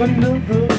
another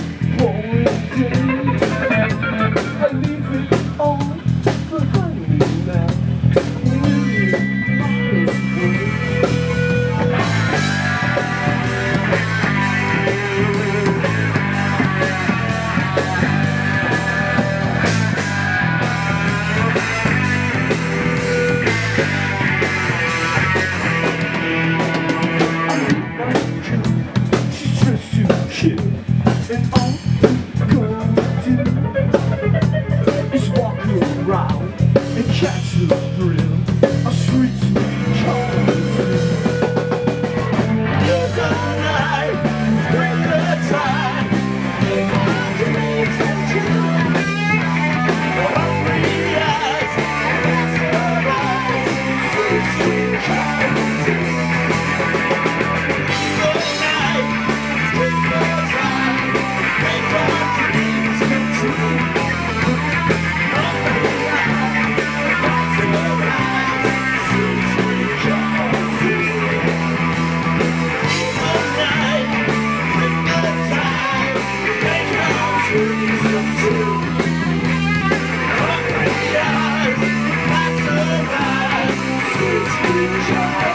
Sweet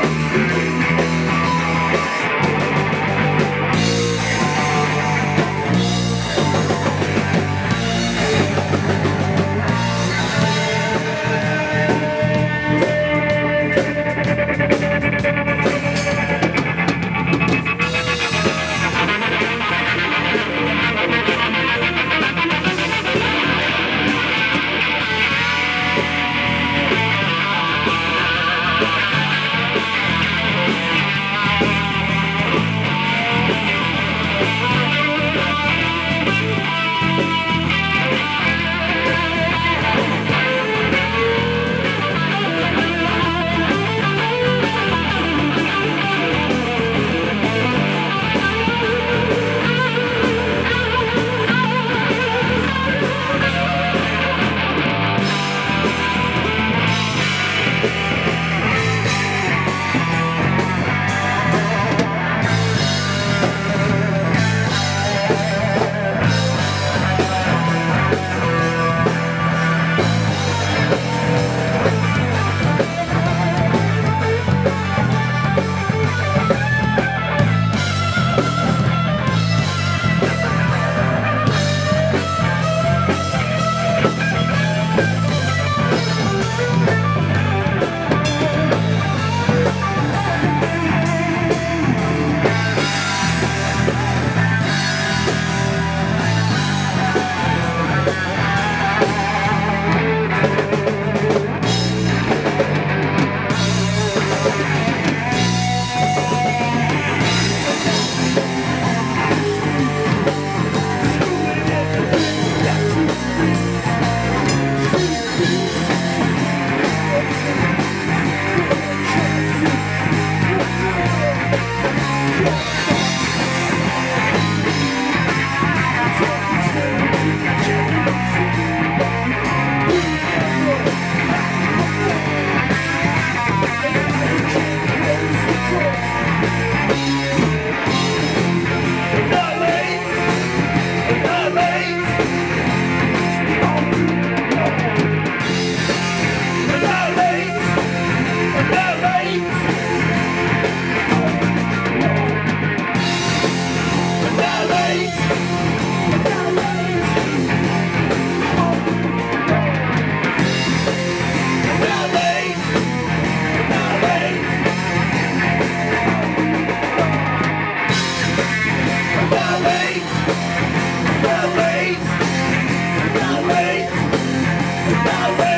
Now wait.